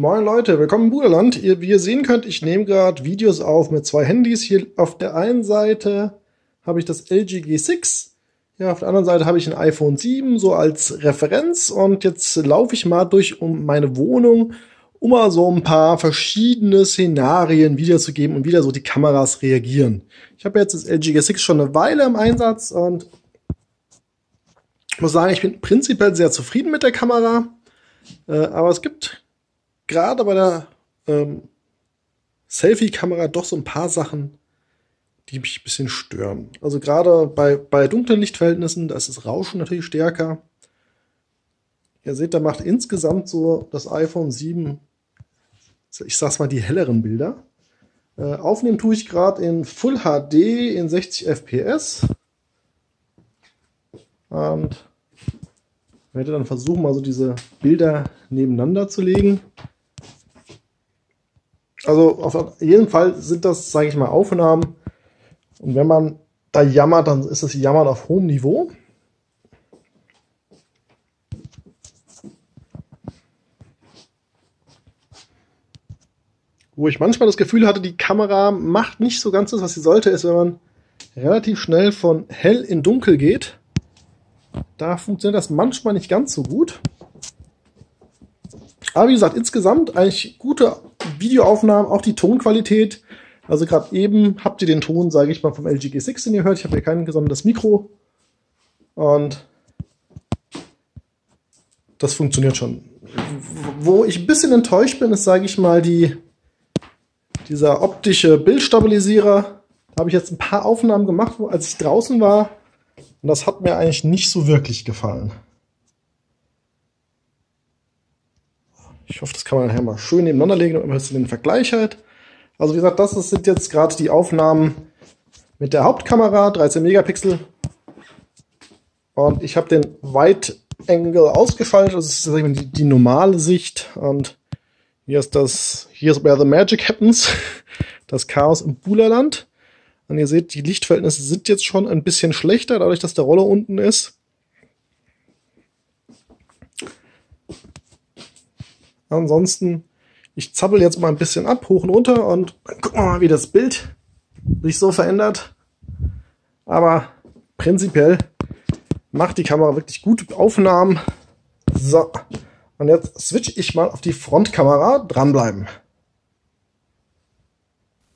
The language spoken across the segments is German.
Moin Leute, willkommen im Bruderland. Ihr, wie ihr sehen könnt, ich nehme gerade Videos auf mit zwei Handys. Hier auf der einen Seite habe ich das LG G6. Ja, auf der anderen Seite habe ich ein iPhone 7 so als Referenz. Und jetzt laufe ich mal durch um meine Wohnung, um mal so ein paar verschiedene Szenarien wiederzugeben und wieder so die Kameras reagieren. Ich habe jetzt das LG G6 schon eine Weile im Einsatz und muss sagen, ich bin prinzipiell sehr zufrieden mit der Kamera. Äh, aber es gibt gerade bei der ähm, Selfie-Kamera doch so ein paar Sachen, die mich ein bisschen stören. Also gerade bei, bei dunklen Lichtverhältnissen, da ist das Rauschen natürlich stärker. Ihr seht, da macht insgesamt so das iPhone 7, ich sag's mal, die helleren Bilder. Äh, aufnehmen tue ich gerade in Full HD in 60 FPS. Und werde dann versuchen, mal so diese Bilder nebeneinander zu legen. Also auf jeden Fall sind das, sage ich mal, Aufnahmen. Und wenn man da jammert, dann ist das Jammern auf hohem Niveau. Wo ich manchmal das Gefühl hatte, die Kamera macht nicht so ganz das, was sie sollte, ist, wenn man relativ schnell von hell in dunkel geht da funktioniert das manchmal nicht ganz so gut. Aber wie gesagt, insgesamt eigentlich gute Videoaufnahmen, auch die Tonqualität. Also gerade eben habt ihr den Ton, sage ich mal, vom LG G6, den ihr hört. Ich habe hier kein gesondertes Mikro. Und das funktioniert schon. Wo ich ein bisschen enttäuscht bin, ist, sage ich mal, die, dieser optische Bildstabilisierer. Da habe ich jetzt ein paar Aufnahmen gemacht, als ich draußen war. Und das hat mir eigentlich nicht so wirklich gefallen. Ich hoffe, das kann man nachher mal schön nebeneinander legen, damit man den Vergleich hat. Also wie gesagt, das sind jetzt gerade die Aufnahmen mit der Hauptkamera, 13 Megapixel. Und ich habe den Wide Angle ausgeschaltet, das ist die, die normale Sicht. Und hier ist das, hier ist where the magic happens, das Chaos im Bulerland. Und ihr seht, die Lichtverhältnisse sind jetzt schon ein bisschen schlechter, dadurch, dass der Roller unten ist. Ansonsten, ich zappel jetzt mal ein bisschen ab, hoch und runter und dann gucken wir mal, wie das Bild sich so verändert. Aber prinzipiell macht die Kamera wirklich gute Aufnahmen. So, und jetzt switch ich mal auf die Frontkamera. Dranbleiben.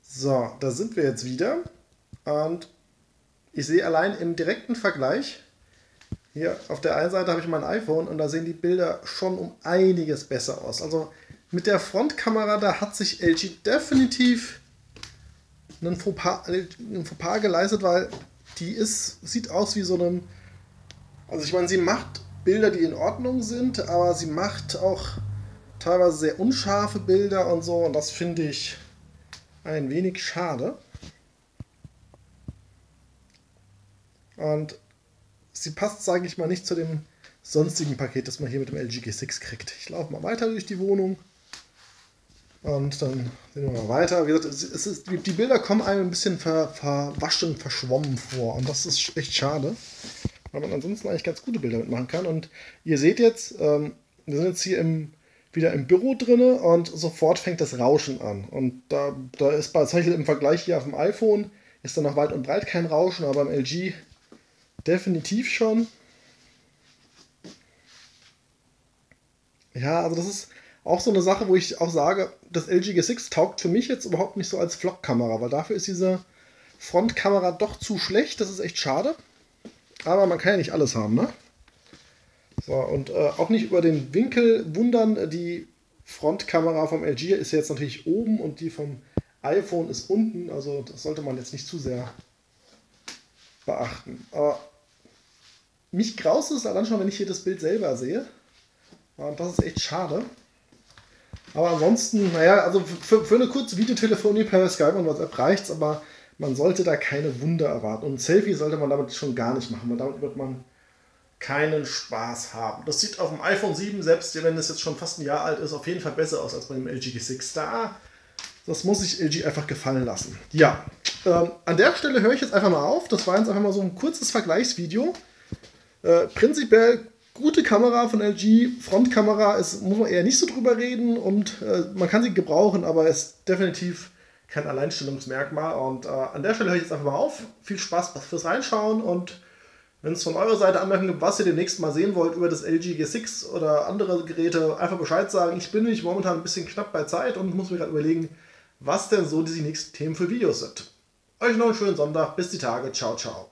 So, da sind wir jetzt wieder. Und ich sehe allein im direkten Vergleich, hier auf der einen Seite habe ich mein iPhone und da sehen die Bilder schon um einiges besser aus. Also mit der Frontkamera, da hat sich LG definitiv einen Fauxpas, einen Fauxpas geleistet, weil die ist, sieht aus wie so einem. Also ich meine, sie macht Bilder, die in Ordnung sind, aber sie macht auch teilweise sehr unscharfe Bilder und so und das finde ich ein wenig schade. Und sie passt, sage ich mal, nicht zu dem sonstigen Paket, das man hier mit dem LG G6 kriegt. Ich laufe mal weiter durch die Wohnung. Und dann sehen wir mal weiter. Wie gesagt, es ist, die Bilder kommen einem ein bisschen ver, verwaschen, verschwommen vor. Und das ist echt schade. Weil man ansonsten eigentlich ganz gute Bilder mitmachen kann. Und ihr seht jetzt, ähm, wir sind jetzt hier im, wieder im Büro drin und sofort fängt das Rauschen an. Und da, da ist bei Zeichel im Vergleich hier auf dem iPhone ist da noch weit und breit kein Rauschen, aber beim LG definitiv schon. Ja, also das ist auch so eine Sache, wo ich auch sage, das LG G6 taugt für mich jetzt überhaupt nicht so als Vlog-Kamera, weil dafür ist diese Frontkamera doch zu schlecht. Das ist echt schade. Aber man kann ja nicht alles haben, ne? So, und äh, auch nicht über den Winkel wundern. Die Frontkamera vom LG ist jetzt natürlich oben und die vom iPhone ist unten. Also das sollte man jetzt nicht zu sehr beachten. Aber mich graust es dann schon, wenn ich hier das Bild selber sehe. Und das ist echt schade. Aber ansonsten, naja, also für, für eine kurze Videotelefonie per Skype und WhatsApp reicht es, aber man sollte da keine Wunder erwarten. Und ein Selfie sollte man damit schon gar nicht machen, weil damit wird man keinen Spaß haben. Das sieht auf dem iPhone 7, selbst wenn es jetzt schon fast ein Jahr alt ist, auf jeden Fall besser aus als beim LG G6. Da, das muss sich LG einfach gefallen lassen. Ja, ähm, an der Stelle höre ich jetzt einfach mal auf. Das war jetzt einfach mal so ein kurzes Vergleichsvideo. Äh, prinzipiell gute Kamera von LG. Frontkamera ist, muss man eher nicht so drüber reden und äh, man kann sie gebrauchen, aber ist definitiv kein Alleinstellungsmerkmal. Und äh, an der Stelle höre ich jetzt einfach mal auf. Viel Spaß fürs Reinschauen und wenn es von eurer Seite Anmerkungen gibt, was ihr demnächst mal sehen wollt über das LG G6 oder andere Geräte, einfach Bescheid sagen. Ich bin nämlich momentan ein bisschen knapp bei Zeit und muss mir gerade überlegen, was denn so die nächsten Themen für Videos sind. Euch noch einen schönen Sonntag. Bis die Tage. Ciao, ciao.